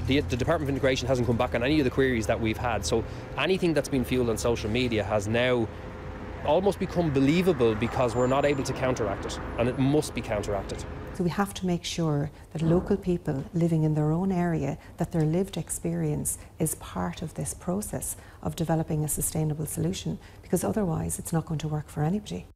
the, the, Department of Integration hasn't come back on any of the queries that we've had. So anything that's been fueled on social media has now almost become believable because we're not able to counteract it, and it must be counteracted. So we have to make sure that local people living in their own area, that their lived experience is part of this process of developing a sustainable solution, because otherwise it's not going to work for anybody.